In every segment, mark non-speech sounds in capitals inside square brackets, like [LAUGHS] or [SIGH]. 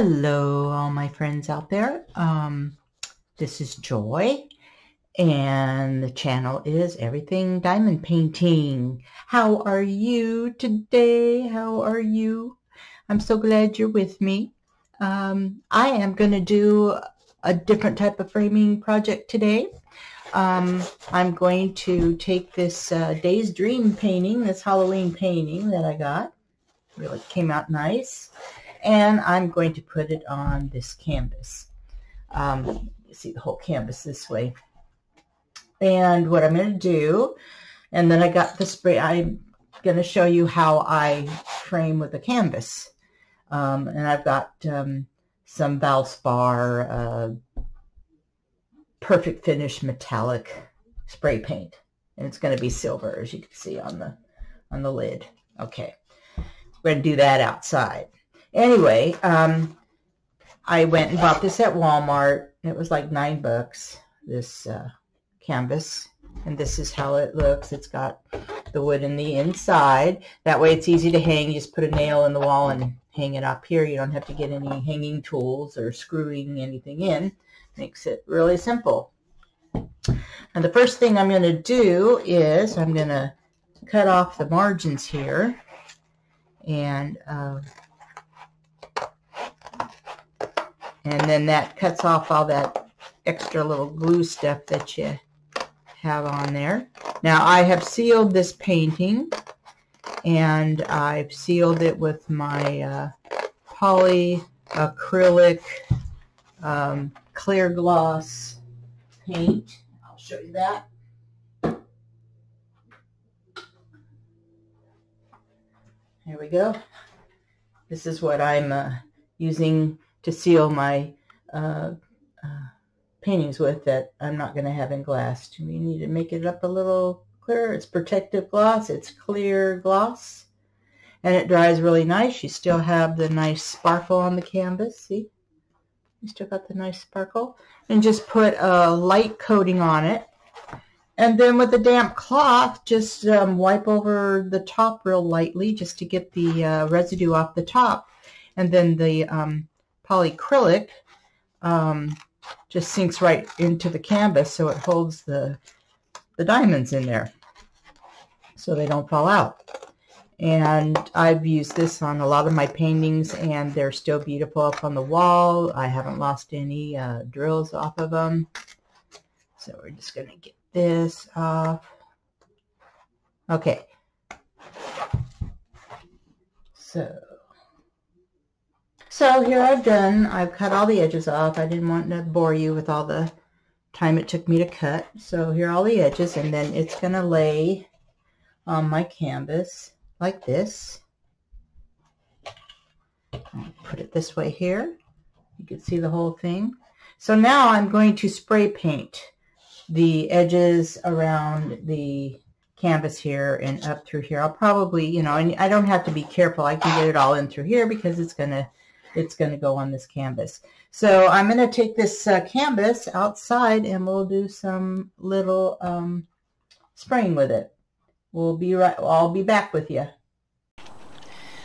Hello, all my friends out there. Um, this is Joy, and the channel is Everything Diamond Painting. How are you today? How are you? I'm so glad you're with me. Um, I am going to do a different type of framing project today. Um, I'm going to take this uh, Day's Dream painting, this Halloween painting that I got. Really came out nice and I'm going to put it on this canvas. Um, you see the whole canvas this way. And what I'm going to do, and then I got the spray, I'm going to show you how I frame with the canvas. Um, and I've got um, some Valspar uh, Perfect Finish Metallic spray paint. And it's going to be silver, as you can see on the on the lid. Okay. We're going to do that outside. Anyway, um, I went and bought this at Walmart. It was like nine bucks, this uh, canvas. And this is how it looks. It's got the wood in the inside. That way it's easy to hang. You just put a nail in the wall and hang it up here. You don't have to get any hanging tools or screwing anything in. Makes it really simple. And the first thing I'm going to do is I'm going to cut off the margins here. And uh, And then that cuts off all that extra little glue stuff that you have on there. Now I have sealed this painting and I've sealed it with my uh, poly acrylic um, clear gloss paint. I'll show you that. Here we go. This is what I'm uh, using to seal my uh, uh, paintings with that I'm not going to have in glass. We need to make it up a little clearer. It's protective gloss. It's clear gloss. And it dries really nice. You still have the nice sparkle on the canvas. See? You still got the nice sparkle. And just put a light coating on it. And then with a damp cloth, just um, wipe over the top real lightly just to get the uh, residue off the top. And then the um, polyacrylic um, just sinks right into the canvas so it holds the, the diamonds in there so they don't fall out. And I've used this on a lot of my paintings and they're still beautiful up on the wall. I haven't lost any uh, drills off of them. So we're just going to get this off. Okay. So so here I've done, I've cut all the edges off. I didn't want to bore you with all the time it took me to cut. So here are all the edges and then it's going to lay on my canvas like this. Put it this way here. You can see the whole thing. So now I'm going to spray paint the edges around the canvas here and up through here. I'll probably, you know, and I don't have to be careful. I can get it all in through here because it's going to it's going to go on this canvas. So I'm going to take this uh, canvas outside and we'll do some little um, spraying with it. We'll be right, I'll be back with you.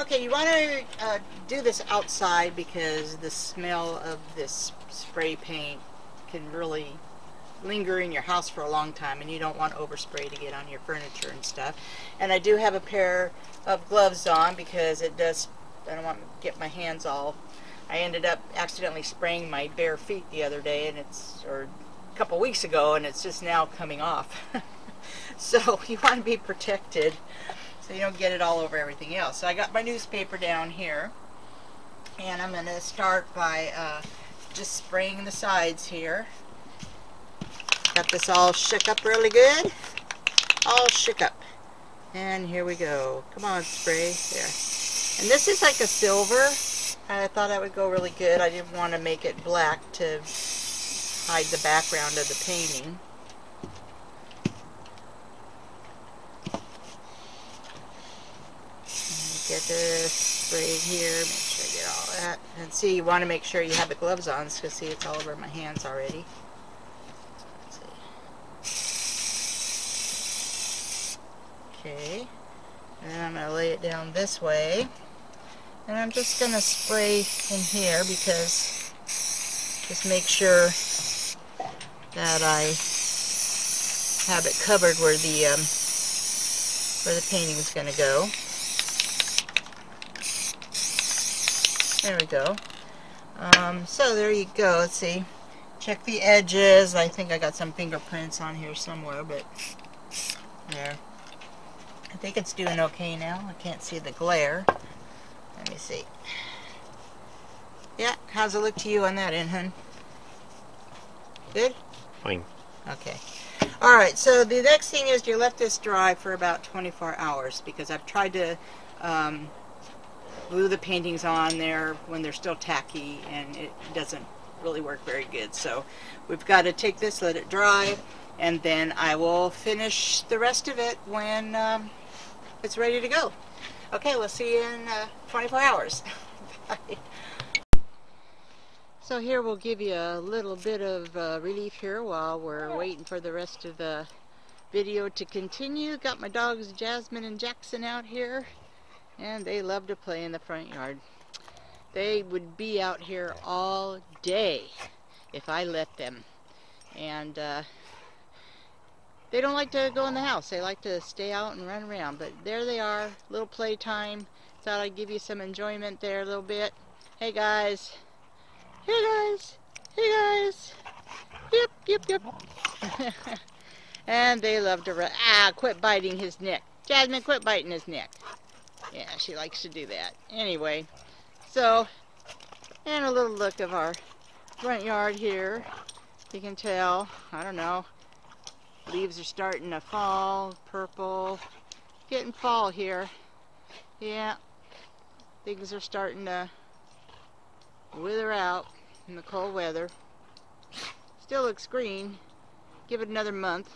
Okay, you want to uh, do this outside because the smell of this spray paint can really linger in your house for a long time and you don't want overspray to get on your furniture and stuff. And I do have a pair of gloves on because it does I don't want to get my hands all. I ended up accidentally spraying my bare feet the other day, and it's or a couple weeks ago, and it's just now coming off. [LAUGHS] so [LAUGHS] you want to be protected so you don't get it all over everything else. So I got my newspaper down here, and I'm going to start by uh, just spraying the sides here. Got this all shook up really good. All shook up. And here we go. Come on, spray. There. And this is like a silver. I thought that would go really good. I didn't want to make it black to hide the background of the painting. Get this sprayed here. Make sure I get all that. And see, you want to make sure you have the gloves on because see, it's all over my hands already. Okay. And I'm going to lay it down this way. And I'm just going to spray in here because just make sure that I have it covered where the um, where the painting is going to go. There we go. Um, so there you go. Let's see. Check the edges. I think I got some fingerprints on here somewhere, but there. I think it's doing okay now. I can't see the glare. Let me see. Yeah, how's it look to you on that end, hun? Good? Fine. Okay. Alright, so the next thing is you let this dry for about 24 hours because I've tried to um, glue the paintings on there when they're still tacky and it doesn't really work very good. So we've got to take this, let it dry, and then I will finish the rest of it when um, it's ready to go. Okay, we'll see you in uh, 24 hours. [LAUGHS] Bye. So here we'll give you a little bit of uh, relief here while we're waiting for the rest of the video to continue. Got my dogs Jasmine and Jackson out here and they love to play in the front yard. They would be out here all day if I let them. And uh, they don't like to go in the house. They like to stay out and run around. But there they are, little playtime. Thought I'd give you some enjoyment there a little bit. Hey guys. Hey guys. Hey guys. Yep, yep, yep. [LAUGHS] and they love to run. Ah, quit biting his neck. Jasmine, quit biting his neck. Yeah, she likes to do that. Anyway, so, and a little look of our front yard here. You can tell, I don't know, leaves are starting to fall, purple, getting fall here. Yeah, things are starting to wither out in the cold weather. Still looks green. Give it another month.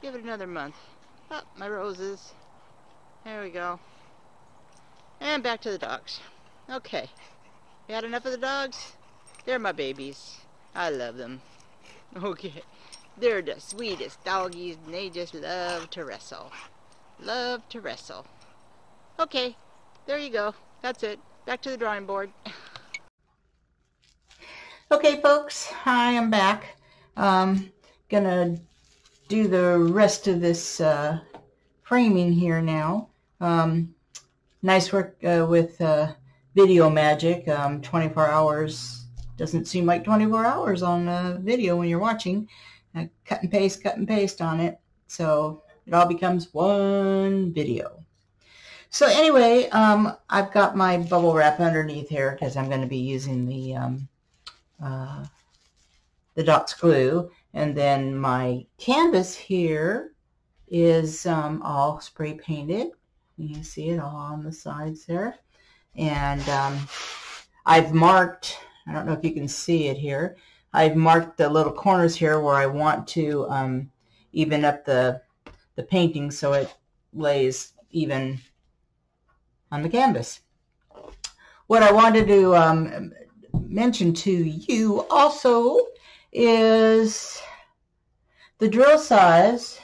Give it another month. Oh, my roses. There we go. And back to the dogs. Okay. You had enough of the dogs? They're my babies. I love them. [LAUGHS] Okay. They're the sweetest doggies and they just love to wrestle. Love to wrestle. Okay. There you go. That's it. Back to the drawing board. okay, folks. Hi, I'm back. Um, gonna do the rest of this uh, framing here now. Um, nice work uh, with uh, video magic. Um, 24 hours doesn't seem like 24 hours on a video when you're watching. Uh, cut and paste, cut and paste on it. So it all becomes one video. So anyway, um, I've got my bubble wrap underneath here because I'm going to be using the um, uh, the Dotz glue. And then my canvas here is um, all spray painted. You can see it all on the sides there. And um, I've marked, I don't know if you can see it here, I've marked the little corners here where I want to um, even up the, the painting so it lays even on the canvas. What I wanted to um, mention to you also is the drill size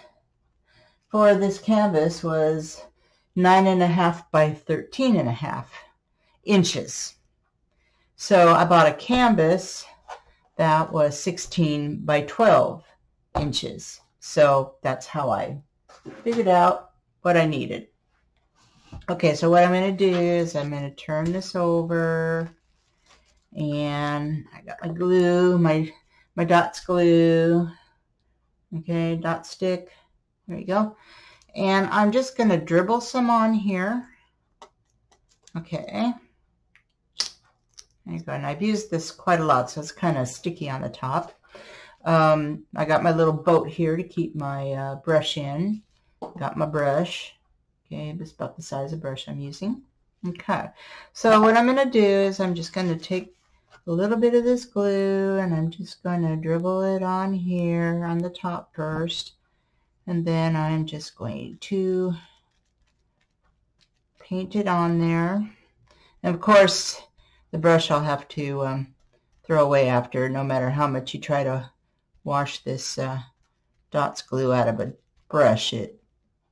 for this canvas was nine and a half by 13 and a half inches. So I bought a canvas that was 16 by 12 inches. So that's how I figured out what I needed. Okay, so what I'm going to do is I'm going to turn this over and I got my glue, my, my Dotz glue. Okay, dot stick. There you go. And I'm just going to dribble some on here. Okay. There you go. And I've used this quite a lot, so it's kind of sticky on the top. Um, I got my little boat here to keep my uh, brush in. Got my brush. Okay, just about the size of brush I'm using. Okay, so what I'm going to do is I'm just going to take a little bit of this glue and I'm just going to dribble it on here on the top first. And then I'm just going to paint it on there. And of course, the brush I'll have to um, throw away after, no matter how much you try to wash this uh, Dotz glue out of a brush, it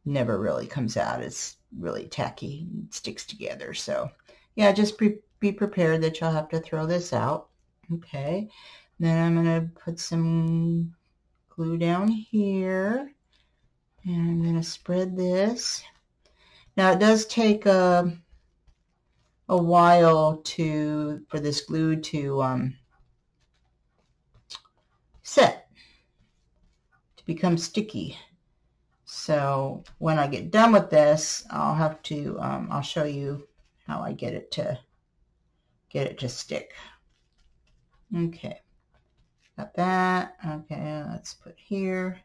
never really comes out. It's really tacky and sticks together. So yeah, just be, be prepared that you'll have to throw this out. Okay. Then I'm going to put some glue down here. And I'm going to spread this. Now it does take a, a while to for this glue to um, set, to become sticky. So when I get done with this, I'll have to, um, I'll show you how I get it to, get it to stick. Okay, got that. Okay, let's put here.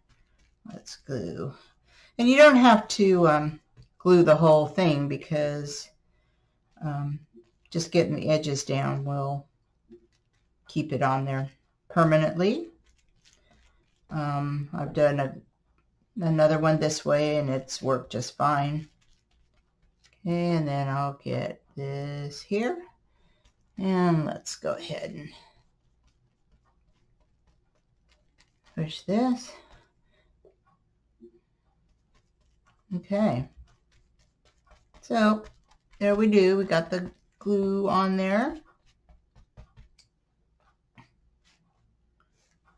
Let's glue. And you don't have to um, glue the whole thing because um, just getting the edges down will keep it on there permanently. Um, I've done a, another one this way and it's worked just fine. Okay, and then I'll get this here. And let's go ahead and push this. Okay. So there we do. We got the glue on there.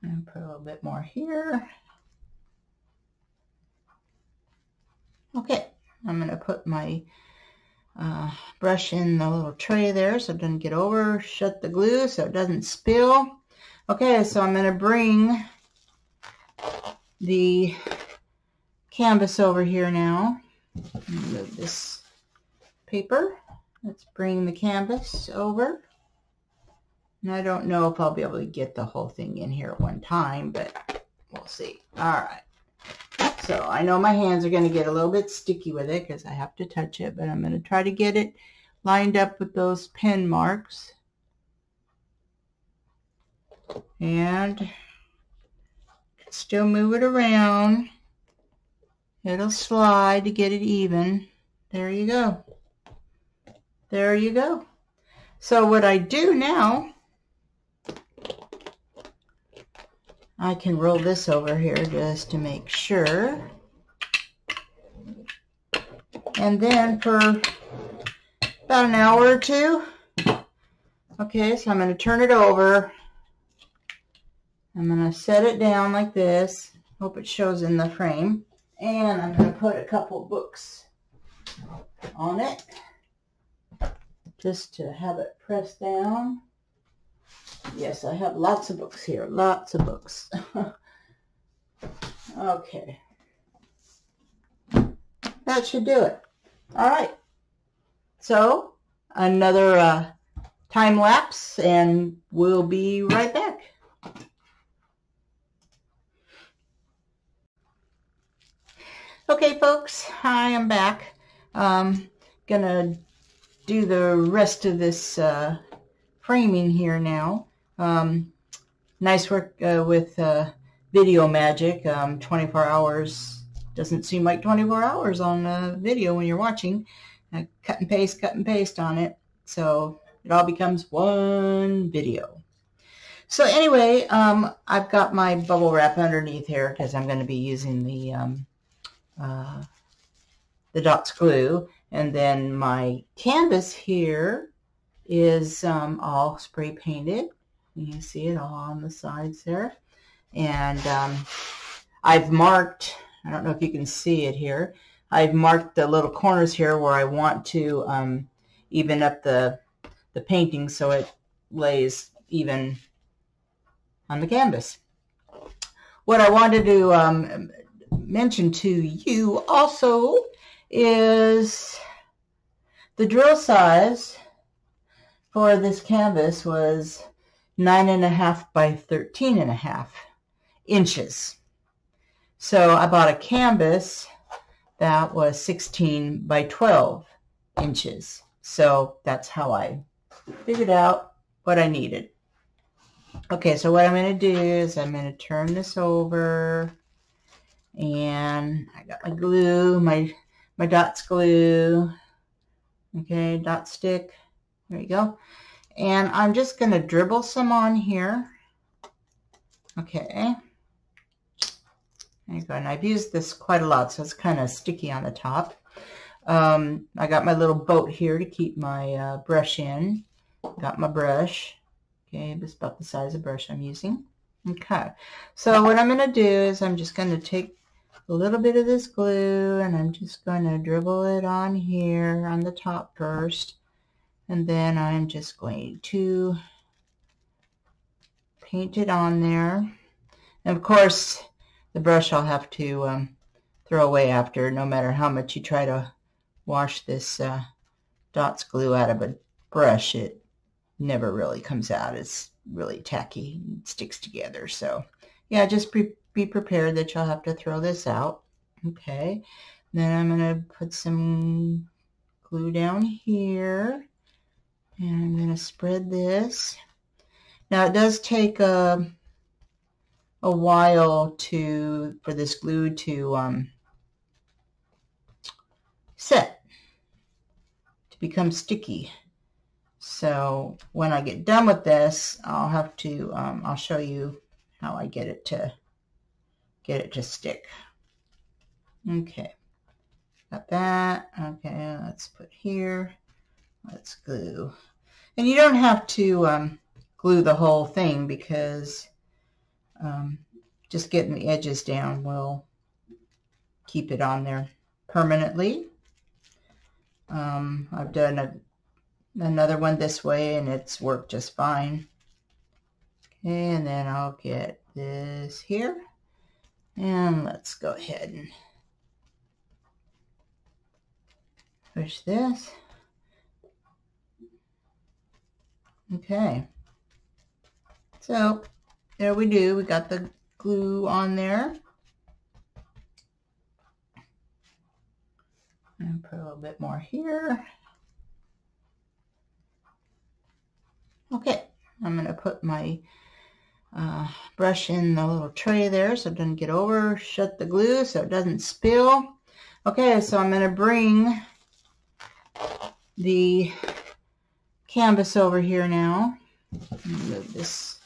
And put a little bit more here. Okay, I'm going to put my uh, brush in the little tray there so it doesn't get over. Shut the glue so it doesn't spill. Okay, so I'm going to bring the canvas over here now. Move this paper. Let's bring the canvas over. And I don't know if I'll be able to get the whole thing in here at one time, but we'll see. All right. So I know my hands are going to get a little bit sticky with it because I have to touch it, but I'm going to try to get it lined up with those pen marks. And still move it around. It'll slide to get it even. There you go. There you go. So what I do now, I can roll this over here just to make sure. And then for about an hour or two, okay, so I'm going to turn it over. I'm going to set it down like this. Hope it shows in the frame. And I'm going to put a couple books on it just to have it pressed down. Yes, I have lots of books here, lots of books. [LAUGHS] okay. That should do it. All right. So, another uh, time lapse and we'll be right back. Okay, folks, hi, I'm back. Um, gonna do the rest of this uh, framing here now. Um, nice work uh, with uh, Video Magic. Um, 24 hours doesn't seem like 24 hours on a video when you're watching. Uh, cut and paste, cut and paste on it. So it all becomes one video. So anyway, um, I've got my bubble wrap underneath here because I'm going to be using the um, uh, the Dotz glue. And then my canvas here is um, all spray painted. You can see it all on the sides there. And um, I've marked, I don't know if you can see it here, I've marked the little corners here where I want to um, even up the, the painting so it lays even on the canvas. What I wanted to um, mention to you also is the drill size for this canvas was nine and a half by 13 and a half inches. So I bought a canvas that was 16 by 12 inches. So that's how I figured out what I needed. Okay, so what I'm going to do is I'm going to turn this over and I got my glue, my, my Dotz glue. Okay, dot stick. There you go. And I'm just going to dribble some on here. Okay. There you go. And I've used this quite a lot, so it's kind of sticky on the top. Um, I got my little boat here to keep my uh, brush in. Got my brush. Okay, it's about the size of brush I'm using. Okay, so what I'm going to do is I'm just going to take a little bit of this glue and I'm just going to dribble it on here on the top first. And then I'm just going to paint it on there. And of course, the brush I'll have to um, throw away after, no matter how much you try to wash this uh, Dotz glue out of a brush. It never really comes out. It's really tacky and sticks together. So yeah, just pre be prepared that you'll have to throw this out. Okay. Then I'm going to put some glue down here. And I'm going to spread this. Now it does take a, a while to for this glue to um, set, to become sticky. So when I get done with this, I'll have to, um, I'll show you how I get it to, get it to stick. Okay, got that. Okay, let's put here, let's glue. And you don't have to um, glue the whole thing because um, just getting the edges down will keep it on there permanently. Um, I've done a another one this way and it's worked just fine. Okay, and then I'll get this here. And let's go ahead and push this. Okay. So there we do. We got the glue on there. And put a little bit more here. Okay, I'm going to put my uh, brush in the little tray there so it doesn't get over. Shut the glue so it doesn't spill. Okay, so I'm going to bring the canvas over here now. Move this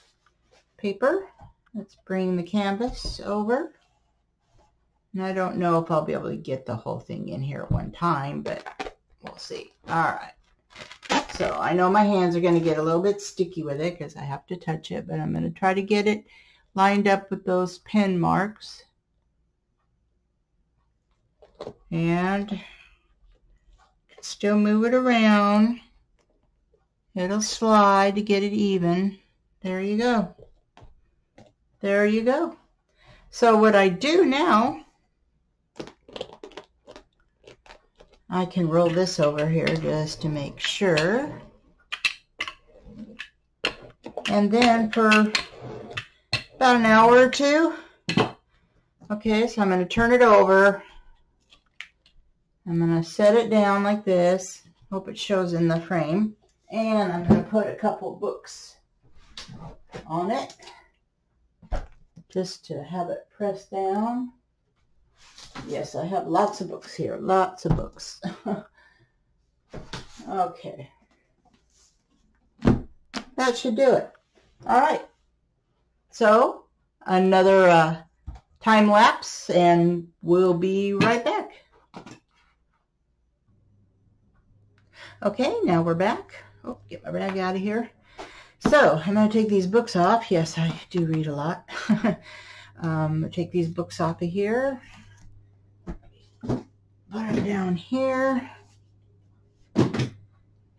paper. Let's bring the canvas over. And I don't know if I'll be able to get the whole thing in here at one time, but we'll see. All right. So I know my hands are going to get a little bit sticky with it because I have to touch it, but I'm going to try to get it lined up with those pen marks. And still move it around. It'll slide to get it even. There you go. There you go. So what I do now I can roll this over here just to make sure. And then for about an hour or two, okay, so I'm going to turn it over. I'm going to set it down like this. Hope it shows in the frame. And I'm going to put a couple books on it just to have it pressed down. Yes, I have lots of books here. Lots of books. [LAUGHS] okay. That should do it. All right. So, another uh, time lapse, and we'll be right back. Okay, now we're back. Oh, get my bag out of here. So, I'm going to take these books off. Yes, I do read a lot. [LAUGHS] um, take these books off of here put it down here.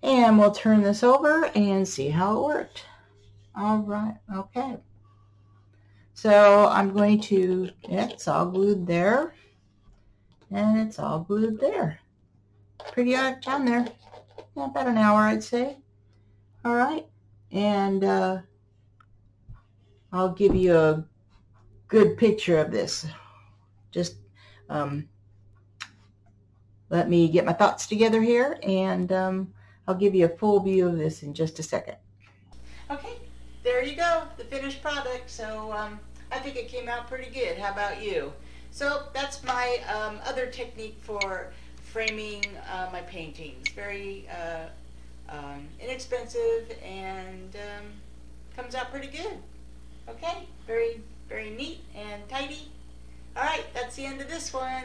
And we'll turn this over and see how it worked. All right, okay. So I'm going to, it's all glued there. And it's all glued there. Pretty on there. Yeah, about an hour, I'd say. All right. And uh, I'll give you a good picture of this. Just um, let me get my thoughts together here and um, I'll give you a full view of this in just a second. Okay, there you go, the finished product. So um, I think it came out pretty good. How about you? So that's my um, other technique for framing uh, my paintings. Very uh, um, inexpensive and um, comes out pretty good. Okay, very, very neat and tidy. All right, that's the end of this one.